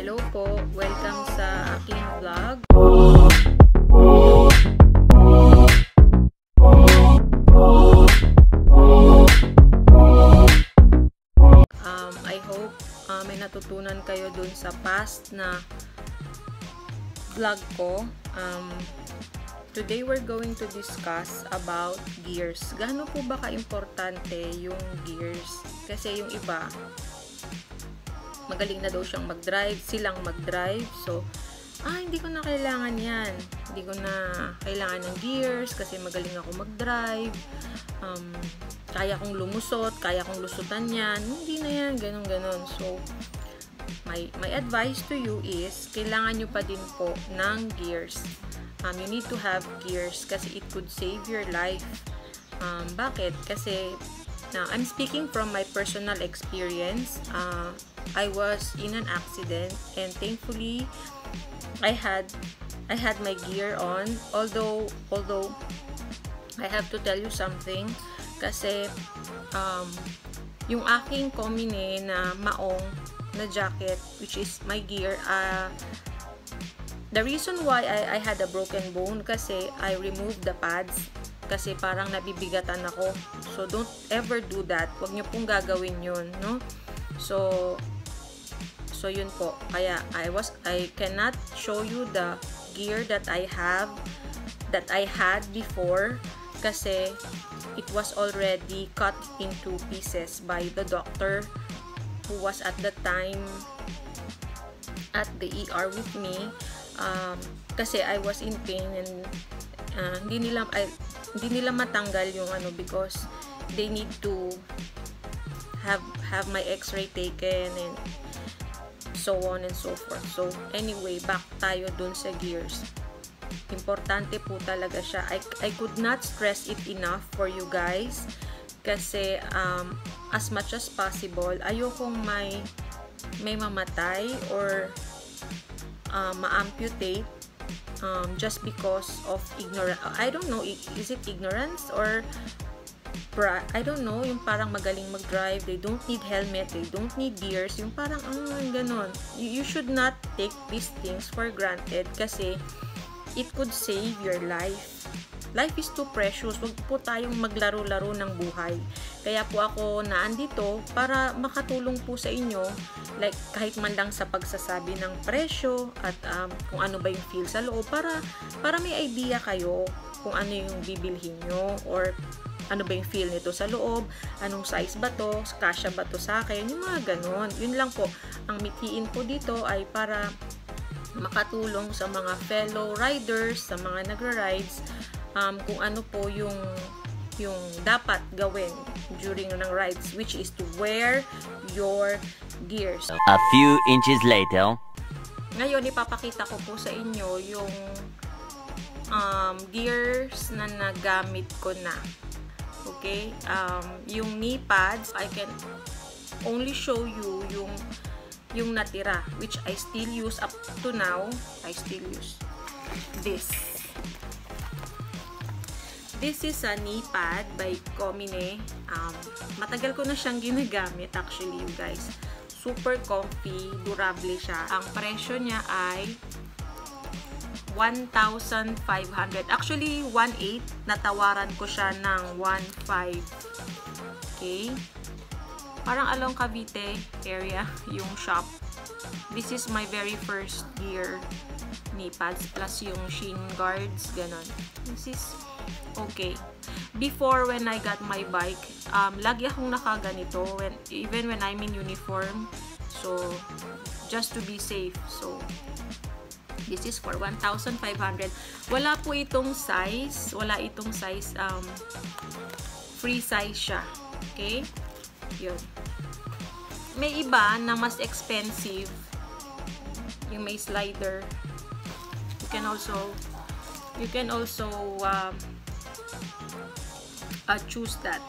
Hello po, welcome sa aking vlog. Um, I hope uh, may natutunan kayo dun sa past na vlog ko. Um, today we're going to discuss about gears. Gaano po ba ka-importante yung gears? Kasi yung iba, magaling na daw siyang mag-drive, silang mag-drive. So, ah, hindi ko na kailangan yan. Hindi ko na kailangan ng gears kasi magaling ako mag-drive. Um, kaya kong lumusot, kaya kong lusutan yan. Hindi na yan, ganun ganon So, my, my advice to you is, kailangan nyo pa din po ng gears. Um, you need to have gears kasi it could save your life. Um, bakit? Kasi, now, I'm speaking from my personal experience. Uh, I was in an accident and thankfully, I had I had my gear on. Although, although, I have to tell you something. Kasi um, yung aking komine na maong na jacket which is my gear uh, the reason why I, I had a broken bone kasi I removed the pads kasi parang nabibigatan ako. So don't ever do that. Wag nyo pong gagawin yun no so so yun po. Kaya I was I cannot show you the gear that I have that I had before kasi it was already cut into pieces by the doctor who was at the time at the ER with me. Um, kasi I was in pain and uh, hindi nila I, hindi nila matanggal yung ano because they need to have have my x-ray taken and so on and so forth so anyway back tayo dun sa gears importante po talaga siya. I, I could not stress it enough for you guys kasi um, as much as possible, ayokong may may mamatay or uh, ma-amputate um, just because of ignorance. I don't know, is it ignorance or I don't know, yung parang magaling mag-drive, they don't need helmet, they don't need gears, yung parang, ah, ganon. You, you should not take these things for granted kasi it could save your life. Life is too precious. Huwag po tayong maglaro-laro ng buhay. Kaya po ako naandito para makatulong po sa inyo like kahit man lang sa pagsasabi ng presyo at um, kung ano ba yung feel sa loob para para may idea kayo kung ano yung bibilhin nyo or ano ba yung feel nito sa loob, anong size ba to, kasya ba to sa akin, yung mga ganon. Yun lang po. Ang mithiin po dito ay para makatulong sa mga fellow riders, sa mga nagra-rides, um, kung ano po yung yung dapat gawin during ng rides which is to wear your gears. A few inches later. Ngayon ipapakita ko po sa inyo yung um, gears na nagamit ko na. Okay? Um, yung knee pads, I can only show you yung yung natira which I still use up to now. I still use this. This is a knee pad by Comine. Um, matagal ko na siyang ginagamit actually you guys. Super comfy durable siya. Ang presyo niya ay 1,500 actually 1,800 natawaran ko siya ng 1,500 okay parang along Cavite area yung shop. This is my very first gear knee pads plus yung shin guards, ganon. This is okay. Before when I got my bike, um, lagi akong nakaganito when, even when I'm in uniform. So, just to be safe. So, this is for 1,500. Wala po itong size. Wala itong size. Um, free size siya. Okay? Yun. May iba na mas expensive. Yung may slider. You can also you can also um, uh, choose that.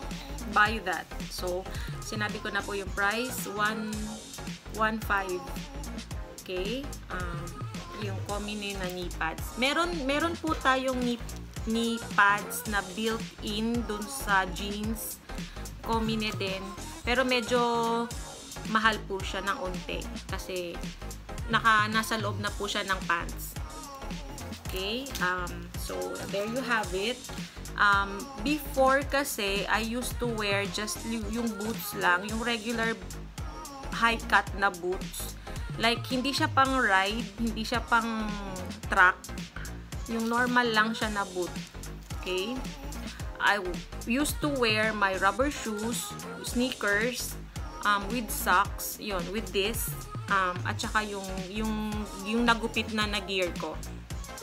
Buy that. So, sinabi ko na po yung price. 1 1.5 Okay? Um, yung Comine na knee pads. Meron, meron po tayong knee, knee pads na built-in dun sa jeans. Comine din pero medyo mahal po siya ng unti kasi naka, nasa loob na po siya ng pants. Okay? Um, so, there you have it. Um, before kasi, I used to wear just yung boots lang, yung regular high cut na boots. Like, hindi siya pang ride, hindi siya pang track. Yung normal lang siya na boot. Okay? I used to wear my rubber shoes, sneakers, um, with socks, yun, with this, um, at saka yung, yung, yung nagupit na na gear ko.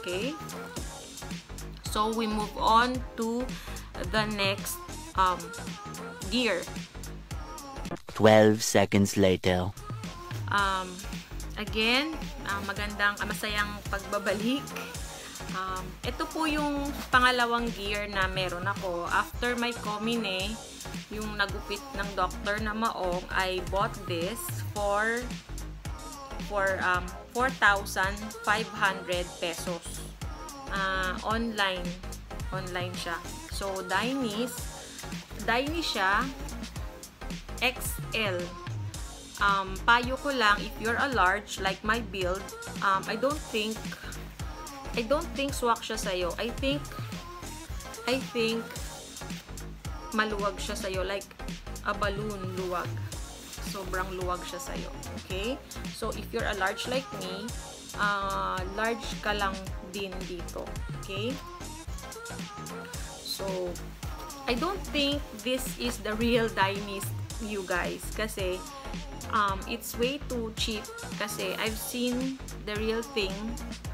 Okay? So, we move on to the next um, gear. 12 seconds later. Um, again, uh, magandang, uh, masayang pagbabalik. Um, ito po yung pangalawang gear na meron ako. After my Comine, yung nagupit ng doctor na maong, I bought this for for um, 4,500 pesos. Uh, online. Online siya. So, Dainis, Dainis siya, XL. Um, payo ko lang, if you're a large, like my build, um, I don't think I don't think swak siya sa'yo. I think, I think, maluwag siya sa'yo. Like, a balloon, luwag. Sobrang luwag siya sa'yo. Okay? So, if you're a large like me, uh, large ka lang din dito. Okay? So, I don't think this is the real Dainist, you guys. Kasi, um, it's way too cheap. Kasi, I've seen the real thing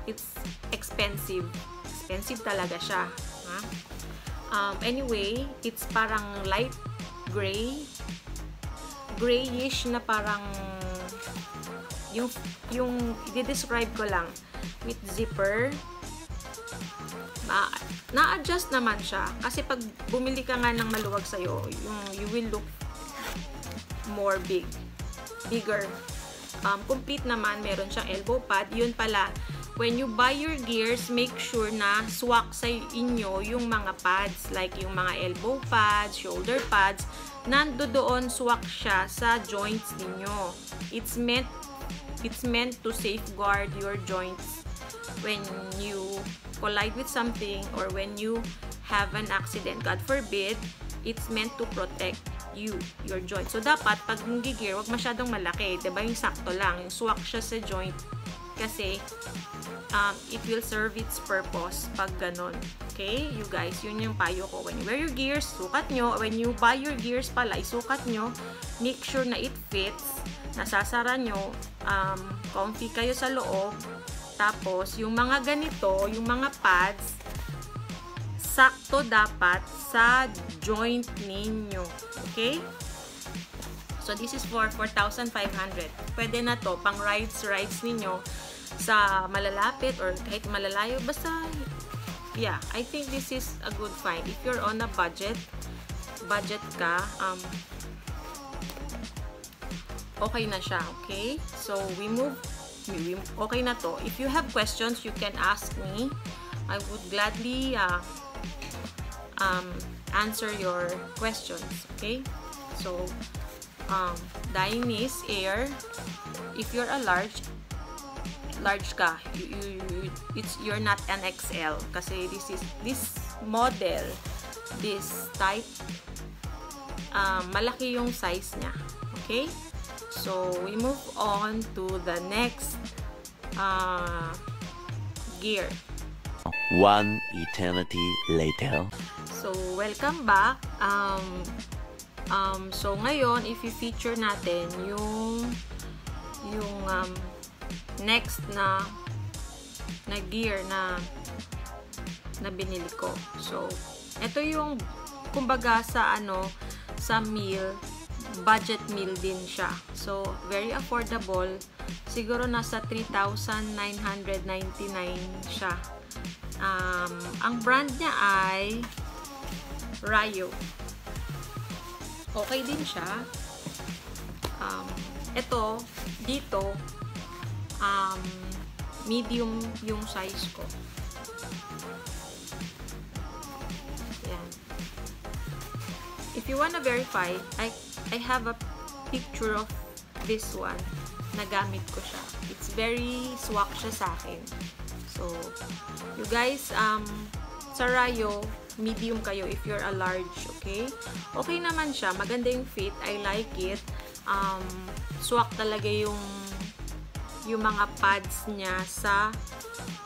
it's expensive. Expensive talaga siya. Ha? Um, anyway, it's parang light gray. Grayish na parang yung yung i-describe ko lang with zipper na-adjust naman siya kasi pag bumili ka nga ng maluwag sa'yo yung you will look more big bigger um, complete naman meron siyang elbow pad yun pala when you buy your gears, make sure na swak sa inyo yung mga pads, like yung mga elbow pads, shoulder pads, nando doon swak siya sa joints ninyo. It's meant it's meant to safeguard your joints when you collide with something or when you have an accident. God forbid, it's meant to protect you, your joint. So, dapat, pag gear, wag masyadong malaki. Diba? Yung sakto lang. Yung swak siya sa joint. Kasi, um, it will serve its purpose pag ganon. Okay? You guys, yun yung payo ko. When you wear your gears, sukat nyo. When you buy your gears pala, isukat nyo. Make sure na it fits. Nasasara nyo. Um, comfy kayo sa loob. Tapos, yung mga ganito, yung mga pads, sakto dapat sa joint ninyo. Okay? So, this is for 4,500. Pwede na to, pang rides-rides ninyo sa malalapit or kahit malalayo. Basta, yeah, I think this is a good find. If you're on a budget, budget ka, um, okay na siya, okay? So, we move, okay na to. If you have questions, you can ask me. I would gladly uh, um, answer your questions, okay? So, um, Dainese Air, if you're a large, large ka, you, you, you, it's, you're not an XL kasi this is, this model, this type, um, malaki yung size niya. Okay? So, we move on to the next uh, gear. One eternity later. So, welcome back. Um, um, so, ngayon, if feature natin yung yung um, next na na gear na na binili ko. So, ito yung kumbaga sa ano sa meal budget meal din siya. So, very affordable. Siguro nasa 3,999 siya. Um, ang brand niya ay Rayo. Okay din siya. Um, ito, dito, um, medium yung size ko. Yan. If you wanna verify, I, I have a picture of this one. Nagamit ko siya. It's very swak siya sa akin. So, you guys, um, sa Rayo, medium kayo if you're a large, okay? Okay naman siya. Maganda yung fit. I like it. Um, swak talaga yung yung mga pads niya sa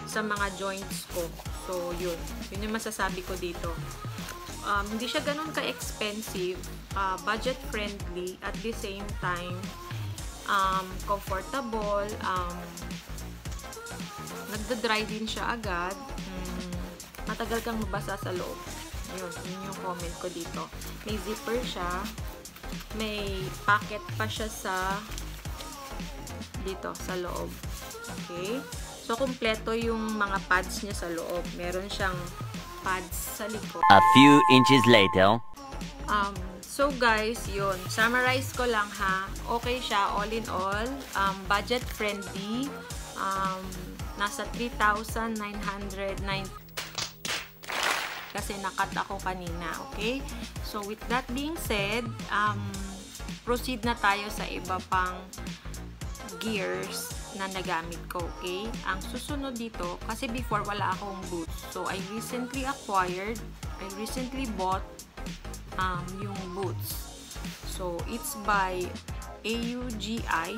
sa mga joints ko. So, yun. Yun yung masasabi ko dito. Um, hindi siya ganun ka-expensive. Uh, budget-friendly. At the same time, um, comfortable. Um, nagda-dry din siya agad. Matagal kang mabasa sa loob. Yun, yun yung comment ko dito. May zipper siya. May pocket pa siya sa dito, sa loob. Okay? So, kumpleto yung mga pads niya sa loob. Meron siyang pads sa likod. A few inches later. Um, so guys, yun. Summarize ko lang ha. Okay siya, all in all. Um, budget friendly. Um, nasa 3,909 kasi nakat ako kanina, okay? So, with that being said, um, proceed na tayo sa iba pang gears na nagamit ko, okay? Ang susunod dito, kasi before wala akong boots. So, I recently acquired, I recently bought um, yung boots. So, it's by AUGI.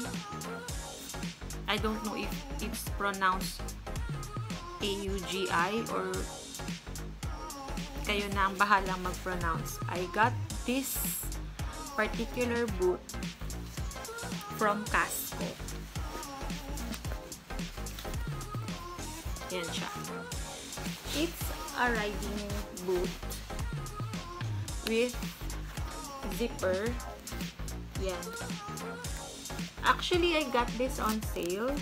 I don't know if it's pronounced AUGI or kayo na ang bahalang mag-pronounce. I got this particular boot from Casco. Yan siya. It's a riding boot with zipper. Yan. Actually, I got this on sale.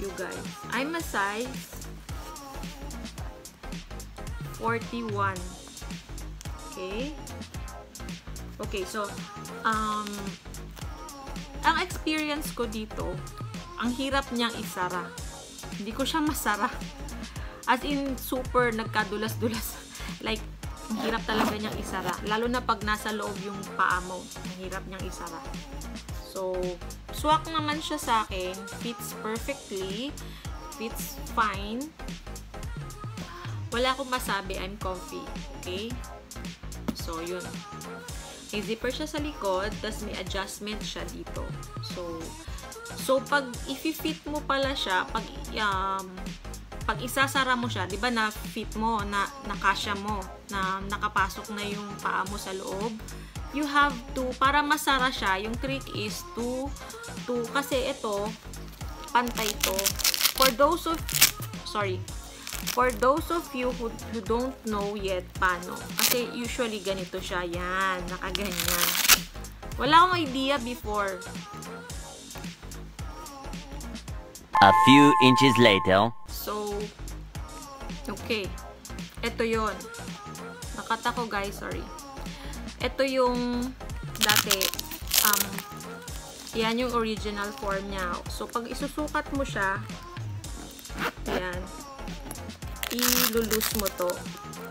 You guys. I'm a size 41. Okay? Okay, so, um, ang experience ko dito, ang hirap niyang isara. Hindi ko siya masara. As in, super nagkadulas-dulas. like, ang hirap talaga niyang isara. Lalo na pag nasa loob yung paa mo. Ang hirap niyang isara. So, swak naman siya sa akin. Fits perfectly. Fits fine. Wala akong masabi. I'm comfy. Okay? So, yun. May zipper siya sa likod, tapos may adjustment siya dito. So, so pag if-fit mo pala siya, pag um, pag isasara mo siya, 'di ba na fit mo, na nakasya mo, na nakapasok na yung paa mo sa loob, you have to para masara siya, yung trick is to to kasi ito pantay to. For those of sorry, For those of you who, who don't know yet paano, kasi usually ganito siya, yan, nakaganyan. Wala akong idea before. A few inches later. So, okay. Ito yon Nakata ko guys, sorry. Ito yung dati, um, yan yung original form niya. So, pag isusukat mo siya, yan, ilulus mo to.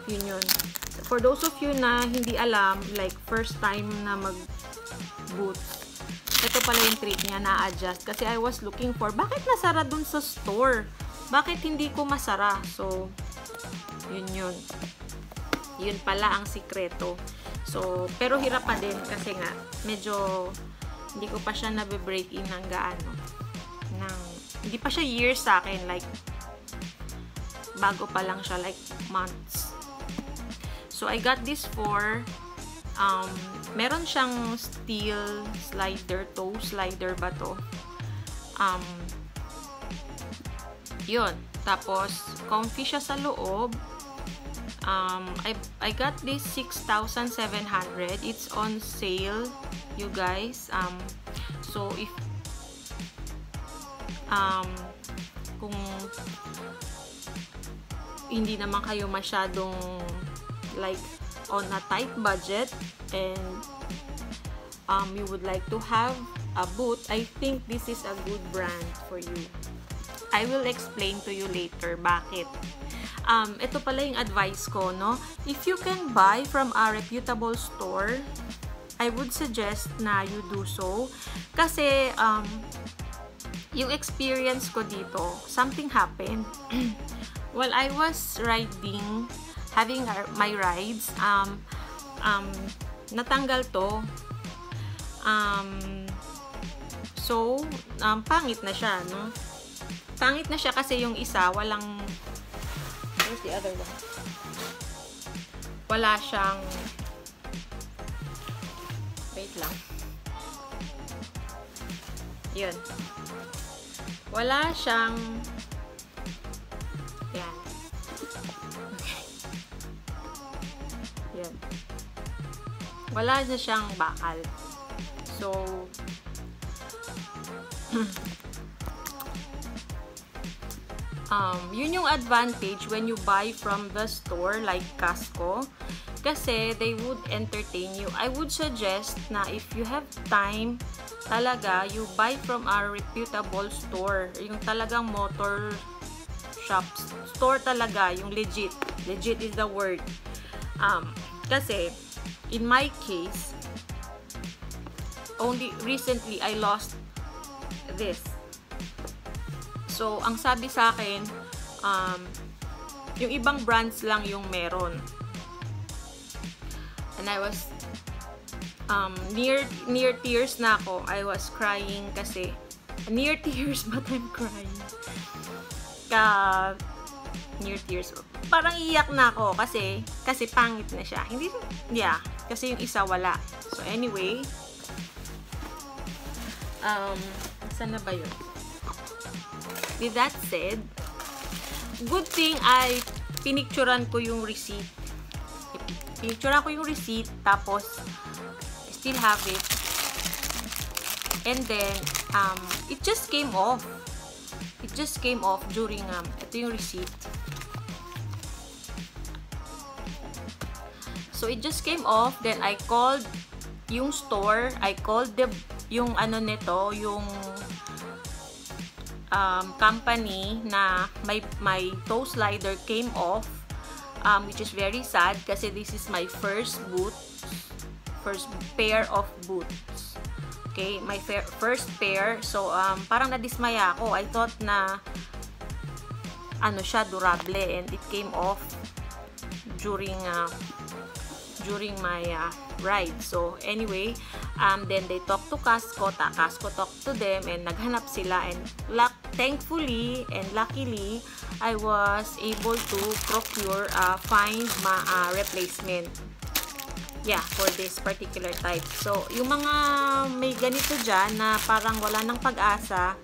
Yun yun. For those of you na hindi alam, like first time na mag-boots, ito pala yung trick niya na-adjust. Kasi I was looking for, bakit nasara dun sa store? Bakit hindi ko masara? So, yun yun. Yun pala ang sikreto. So, pero hirap pa din kasi nga, medyo hindi ko pa siya nabe-break in ng gaano. Ng, hindi pa siya years sa akin. Like, bago pa lang siya, like months. So, I got this for, um, meron siyang steel slider, toe slider ba to? Um, yun. Tapos, comfy siya sa loob. Um, I, I got this 6,700. It's on sale, you guys. Um, so, if, um, kung hindi naman kayo masyadong like on a tight budget and um, you would like to have a boot, I think this is a good brand for you. I will explain to you later bakit. Um, ito pala yung advice ko, no? If you can buy from a reputable store, I would suggest na you do so. Kasi, um, yung experience ko dito, something happened. While I was riding, having my rides, um, um, natanggal to. Um, so, um, pangit na siya, no? Pangit na siya kasi yung isa, walang... Where's the other one? Wala siyang... Wait lang. Yun. Wala siyang... Yan. Wala na siyang bakal. So, um, yun yung advantage when you buy from the store like Casco kasi they would entertain you. I would suggest na if you have time talaga, you buy from a reputable store. Yung talagang motor shop. Store talaga, yung legit. Legit is the word. Um, kasi, in my case, only recently I lost this. So, ang sabi sa akin, um, yung ibang brands lang yung meron. And I was um, near near tears na ako. I was crying kasi near tears but I'm crying. Ka near tears. Parang iyak na ako kasi kasi pangit na siya. Hindi yeah, kasi yung isa wala. So anyway, um saan na ba yun? With that said, good thing I pinicturan ko yung receipt. Pinicturan ko yung receipt, tapos I still have it. And then, um, it just came off. It just came off during, um, ito yung receipt. It just came off. Then, I called yung store. I called the, yung ano nito, yung um, company na my, my toe slider came off. Um, which is very sad kasi this is my first boot. First pair of boots. Okay, my first pair. So, um, parang nadismaya ako. I thought na ano siya, durable and it came off during uh, during my uh, ride. So, anyway, um, then they talked to Casco, ta Casco talked to them, and naghanap sila, and luck, thankfully, and luckily, I was able to procure, uh, find ma uh, replacement. Yeah, for this particular type. So, yung mga may ganito dyan na parang wala ng pag-asa,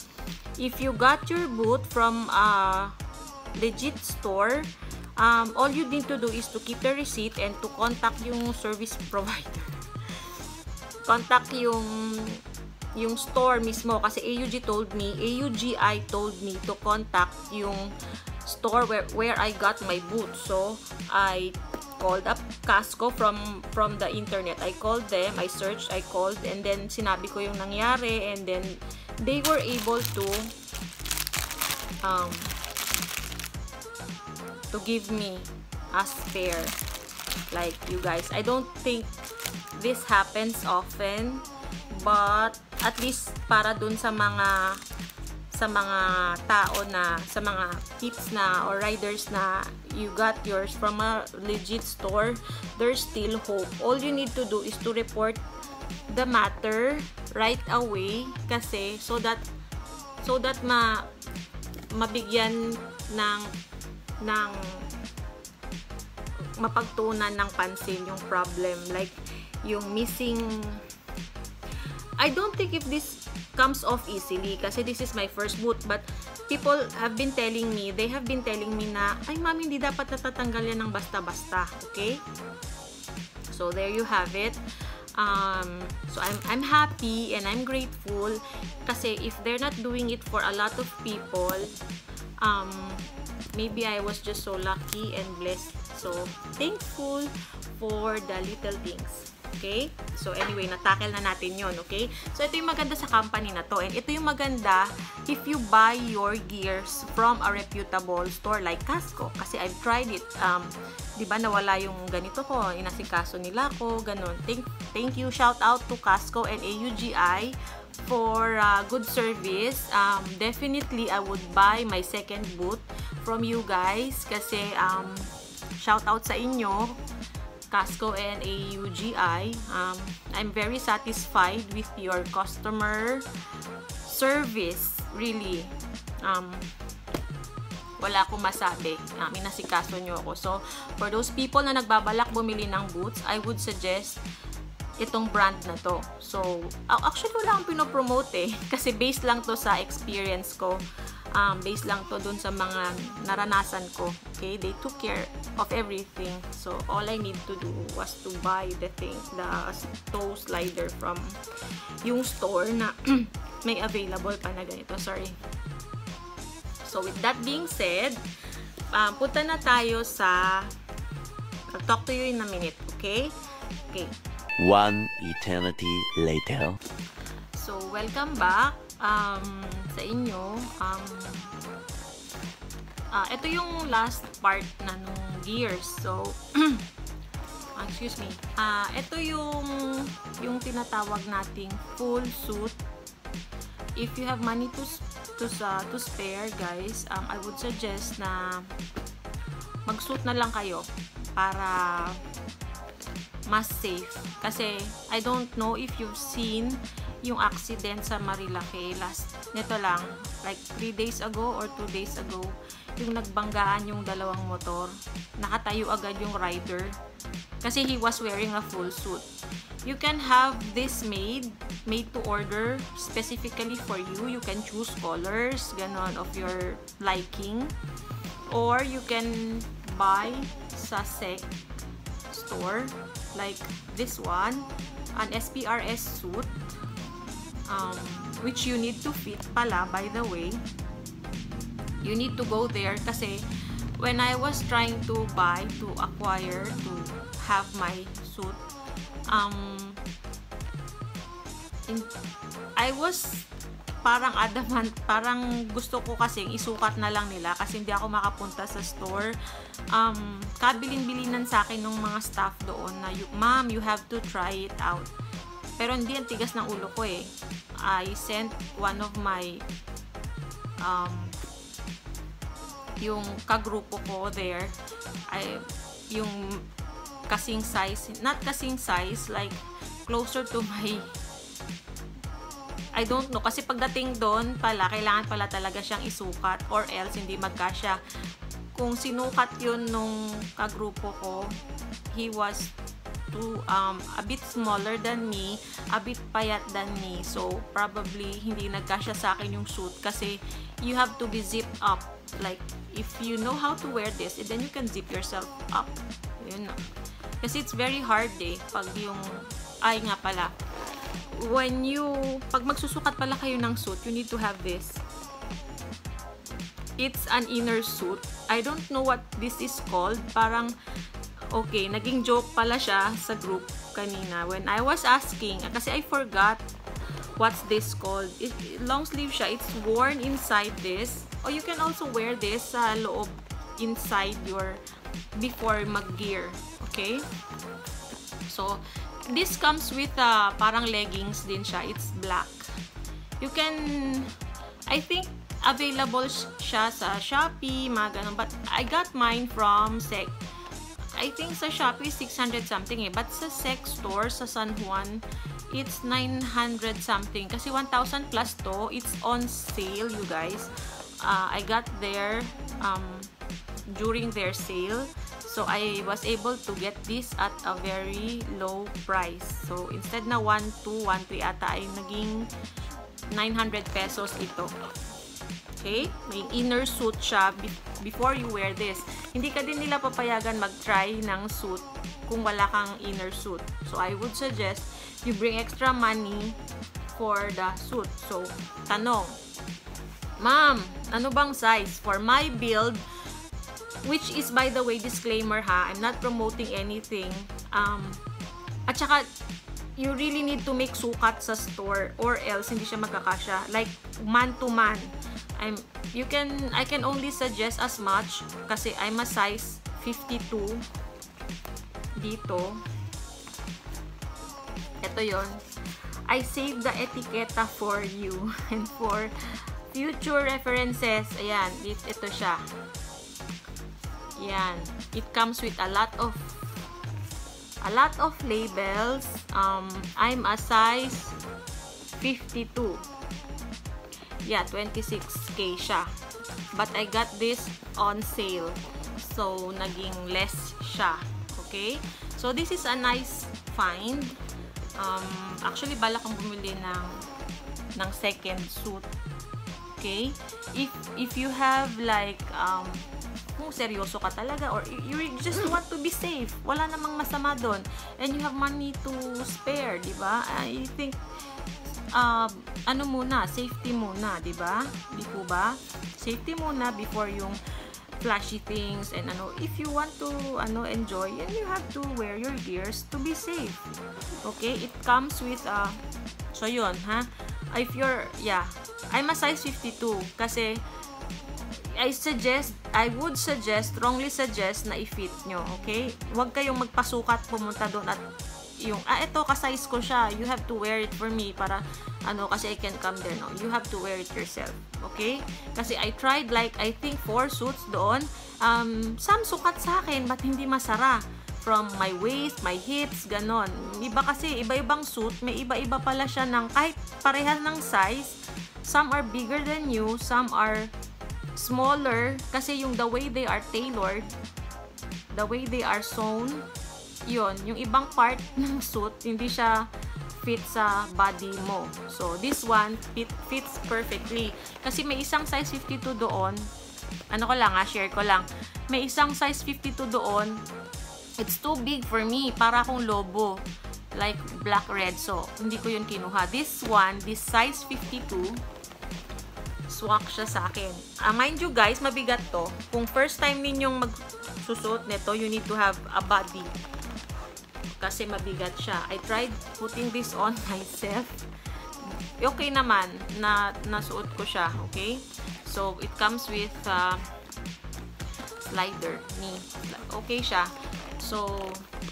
if you got your boot from a legit store, um, all you need to do is to keep the receipt and to contact yung service provider. contact yung yung store mismo kasi AUG told me, AUGI told me to contact yung store where where I got my boot. So, I called up Casco from from the internet. I called them, I searched, I called and then sinabi ko yung nangyari and then they were able to um to give me a spare like you guys. I don't think this happens often but at least para dun sa mga sa mga tao na sa mga tips na or riders na you got yours from a legit store there's still hope all you need to do is to report the matter right away kasi so that so that ma mabigyan ng ng mapagtunan ng pansin yung problem like yung missing I don't think if this comes off easily kasi this is my first boot but people have been telling me they have been telling me na ay mami hindi dapat natatanggal yan ng basta-basta okay? So there you have it. Um, so I'm, I'm happy and I'm grateful kasi if they're not doing it for a lot of people um, maybe I was just so lucky and blessed so thankful for the little things Okay? So, anyway, natakel na natin yon okay? So, ito yung maganda sa company na to. And ito yung maganda if you buy your gears from a reputable store like Casco. Kasi I've tried it. Um, di ba nawala yung ganito ko, inasikaso nila ko, ganun. Thank, thank you, shout out to Casco and AUGI for uh, good service, um, definitely I would buy my second boot from you guys kasi um, shout out sa inyo Casco and AUGI. Um, I'm very satisfied with your customer service. Really. Um, wala akong masabi. Um, inasikaso nyo ako. So, for those people na nagbabalak bumili ng boots, I would suggest itong brand na to. So, actually wala akong pinopromote eh. Kasi based lang to sa experience ko. Um, based lang to dun sa mga naranasan ko. Okay? They took care of everything. So, all I need to do was to buy the thing, the toe slider from yung store na may available pa na ganito. Sorry. So, with that being said, um, punta na tayo sa I'll talk to you in a minute. Okay? Okay. One eternity later. So, welcome back um, sa inyo. Um, uh, ito yung last part na nung gears. So, excuse me. Uh, ito yung yung tinatawag nating full suit. If you have money to to sa to spare, guys, um, I would suggest na mag-suit na lang kayo para mas safe. Kasi, I don't know if you've seen yung accident sa Marilake last, nito lang, like 3 days ago or 2 days ago, yung nagbanggaan yung dalawang motor. Nakatayo agad yung rider. Kasi he was wearing a full suit. You can have this made, made to order specifically for you. You can choose colors, ganon, of your liking. Or you can buy sa SEC store like this one an SPRS suit um, which you need to fit pala by the way. You need to go there kasi when I was trying to buy to acquire to have my suit um in, I was parang adamant, parang gusto ko kasi isukat na lang nila kasi hindi ako makapunta sa store. Um, kabilin-bilinan sa akin ng mga staff doon na, ma'am, you have to try it out. Pero hindi ang tigas ng ulo ko eh. I sent one of my um, yung kagrupo ko there I, yung kasing size, not kasing size, like closer to my I don't know. Kasi pagdating doon pala, kailangan pala talaga siyang isukat or else hindi magkasya. Kung sinukat yun nung kagrupo ko, he was too, um, a bit smaller than me, a bit payat than me. So, probably hindi nagkasya sa akin yung suit kasi you have to be zipped up. Like, if you know how to wear this, then you can zip yourself up. Yun na. Kasi it's very hard eh, pag yung, ay nga pala, when you, pag magsusukat pala kayo ng suit, you need to have this. It's an inner suit. I don't know what this is called. Parang, okay, naging joke pala siya sa group kanina. When I was asking, kasi I forgot what's this called. It, long sleeve siya. It's worn inside this. Or you can also wear this sa loob inside your before mag-gear. Okay? So, this comes with uh, parang leggings din siya. It's black. You can, I think, available siya sa Shopee, mga. But I got mine from SEC. I think sa Shopee, 600 something eh. But sa SEC store, sa San Juan, it's 900 something. Kasi 1,000 plus to. It's on sale, you guys. Uh, I got there um, during their sale. So, I was able to get this at a very low price. So, instead na 1,2, 1,3 ata ay naging 900 pesos ito. Okay? May inner suit siya before you wear this. Hindi ka din nila papayagan mag-try ng suit kung wala kang inner suit. So, I would suggest you bring extra money for the suit. So, tanong, Ma'am, ano bang size? For my build, Which is, by the way, disclaimer ha, I'm not promoting anything. Um, at saka, you really need to make sukat sa store or else hindi siya magkakasya. Like, man to man. I'm, you can, I can only suggest as much kasi I'm a size 52 dito. Ito yon I saved the etiqueta for you and for future references. Ayan, it, ito siya. Yan. It comes with a lot of a lot of labels. Um, I'm a size 52. Yeah, 26k siya. But I got this on sale. So, naging less siya. Okay? So, this is a nice find. Um, actually, balak kong bumili ng ng second suit. Okay? If if you have like um kung seryoso ka talaga or you just want to be safe, wala namang masama doon. And you have money to spare, 'di ba? I think um, ano muna, safety muna, 'di ba? Di po ba? Safety muna before yung flashy things and ano if you want to ano enjoy and you have to wear your gears to be safe okay it comes with uh so yun ha if you're yeah I'm a size 52 kasi I suggest, I would suggest, strongly suggest na i-fit nyo, okay? Huwag kayong magpasukat pumunta doon at yung, ah, ito, ka-size ko siya. You have to wear it for me para, ano, kasi I can come there, no? You have to wear it yourself, okay? Kasi I tried like, I think, four suits doon. Um, some sukat sa akin, but hindi masara. From my waist, my hips, ganon. Iba kasi, iba-ibang suit, may iba-iba pala siya ng, kahit parehas ng size, some are bigger than you, some are smaller kasi yung the way they are tailored, the way they are sewn, yun, yung ibang part ng suit, hindi siya fit sa body mo. So, this one fit, fits perfectly. Kasi may isang size 52 doon. Ano ko lang ha, share ko lang. May isang size 52 doon. It's too big for me. Para akong lobo. Like black red. So, hindi ko yun kinuha. This one, this size 52, swak siya sa akin. Uh, mind you guys, mabigat to. Kung first time ninyong magsusot nito, you need to have a body. Kasi mabigat siya. I tried putting this on myself. Okay naman na nasuot ko siya. Okay? So, it comes with uh, slider knee. Okay siya. So,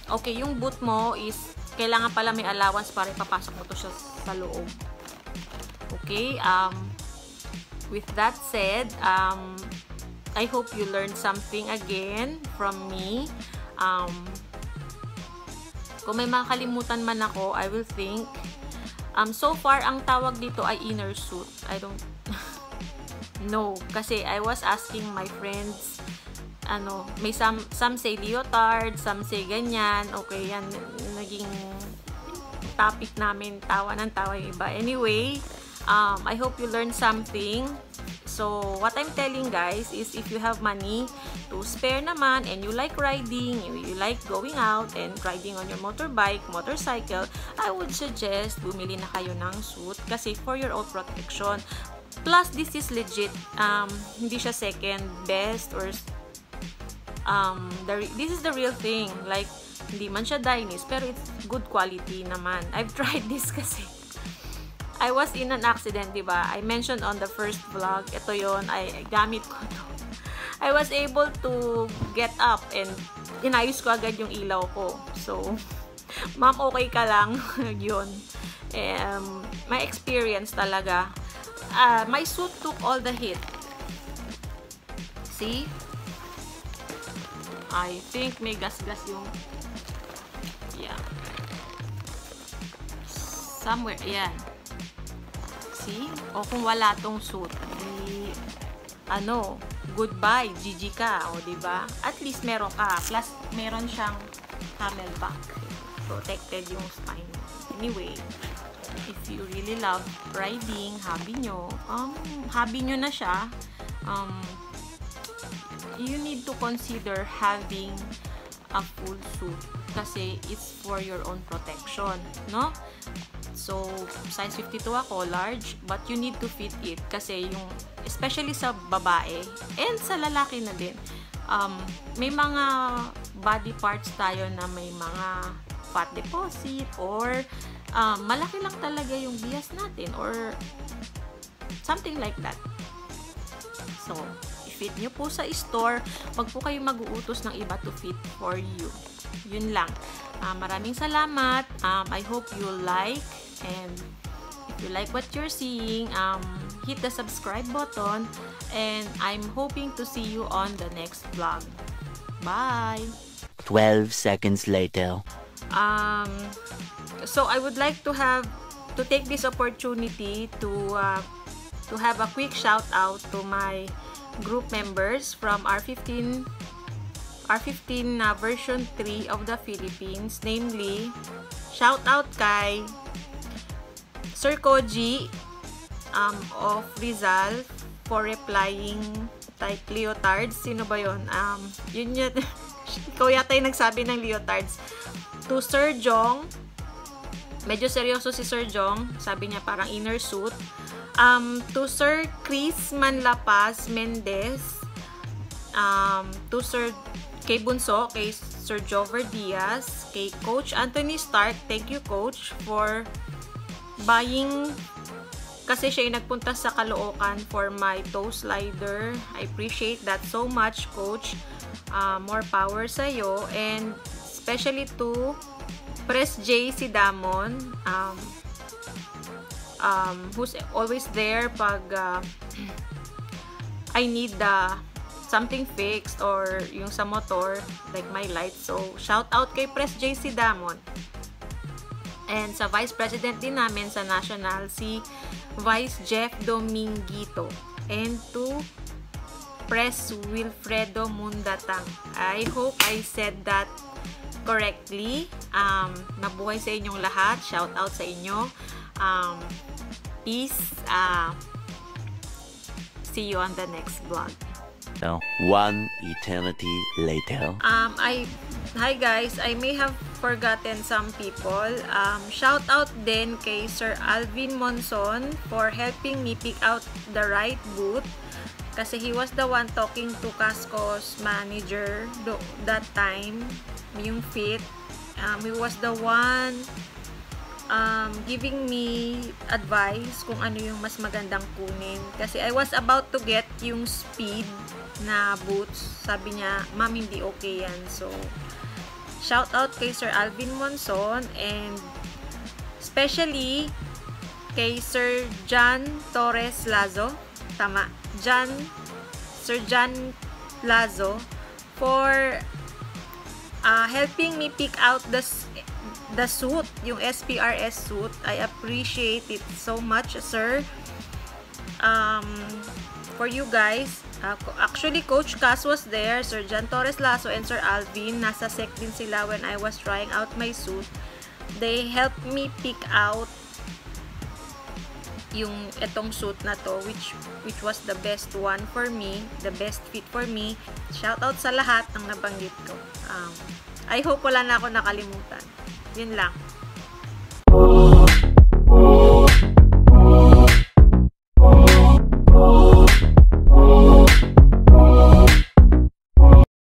okay, yung boot mo is kailangan pala may allowance para ipapasok mo to siya sa loob. Okay? Um, with that said, um, I hope you learned something again from me. Um, kung may makalimutan man ako, I will think. Um, so far, ang tawag dito ay inner suit. I don't know. Kasi I was asking my friends, ano, may some, some say leotard, some say ganyan. Okay, yan, naging topic namin, tawa ng tawa yung iba. Anyway, um, I hope you learned something. So, what I'm telling guys is if you have money to spare naman and you like riding, you, you like going out and riding on your motorbike, motorcycle, I would suggest bumili na kayo ng suit kasi for your own protection. Plus, this is legit. Um, hindi siya second best or um, the, this is the real thing. Like, hindi man siya Dynist, pero it's good quality naman. I've tried this kasi I was in an accident, di ba? I mentioned on the first vlog, ito yon ay gamit ko to. I was able to get up and inayos ko agad yung ilaw ko. So, ma'am, okay ka lang. yun. Um, my experience talaga. Uh, my suit took all the hit. See? I think may gas-gas yung yeah. Somewhere, yan. See? O kung wala tong suit, di, ano, goodbye, GG ka, o ba diba? At least meron ka. Plus, meron siyang camelback. Protected yung spine. Anyway, if you really love riding, hobby nyo, um, hobby nyo na siya, um, you need to consider having a full suit kasi it's for your own protection, no? So, size 52 ako, large, but you need to fit it kasi yung, especially sa babae, and sa lalaki na din, um, may mga body parts tayo na may mga fat deposit or um, malaki lang talaga yung bias natin or something like that. So, i-fit nyo po sa store. Wag po kayo mag-uutos ng iba to fit for you. Yun lang. Uh, maraming salamat. Um, I hope you like And if you like what you're seeing, um, hit the subscribe button. And I'm hoping to see you on the next vlog. Bye! 12 seconds later. Um, so I would like to have to take this opportunity to uh, to have a quick shout out to my group members from R15 R15 uh, version 3 of the Philippines namely shout out kay Sir Koji um, of Rizal for replying type leotards sino ba yon um yun yun. Ikaw yata yung nagsabi ng leotards to Sir Jong medyo seryoso si Sir Jong. Sabi niya parang inner suit. Um, to Sir Chris Manlapas Mendez um, to Sir kay Bunso, kay Sir Jover Diaz, kay Coach Anthony Stark, thank you Coach for buying kasi siya yung nagpunta sa Caloocan for my toe slider. I appreciate that so much, Coach. Uh, more power sa'yo. And especially to Press J si Damon, um, um, who's always there pag uh, I need the something fixed or yung sa motor, like my light. So, shout out kay Press JC Damon. And sa Vice President din namin sa National, si Vice Jeff Domingito. And to Press Wilfredo Mundatang. I hope I said that correctly. Um, mabuhay sa inyong lahat. Shout out sa inyo. Um, peace. Uh, see you on the next vlog. So, one eternity later. Um, I, hi guys, I may have forgotten some people. Um, shout out din kay Sir Alvin Monson for helping me pick out the right boot. Kasi he was the one talking to Casco's manager do, that time, yung fit. Um, he was the one um, giving me advice kung ano yung mas magandang kunin. Kasi I was about to get yung speed na boots. Sabi niya, ma'am, hindi okay yan. So, shout out kay Sir Alvin Monson and especially kay Sir John Torres Lazo. Tama. John, Sir John Lazo for uh, helping me pick out the the suit, yung SPRS suit. I appreciate it so much, sir. Um, for you guys, uh, actually, Coach Cass was there, Sir John Torres Lasso, and Sir Alvin. Nasa sec din sila when I was trying out my suit. They helped me pick out yung etong suit na to which which was the best one for me the best fit for me. Shout out sa lahat ng nabanggit ko. Um, I hope wala na ako nakalimutan. Yun lang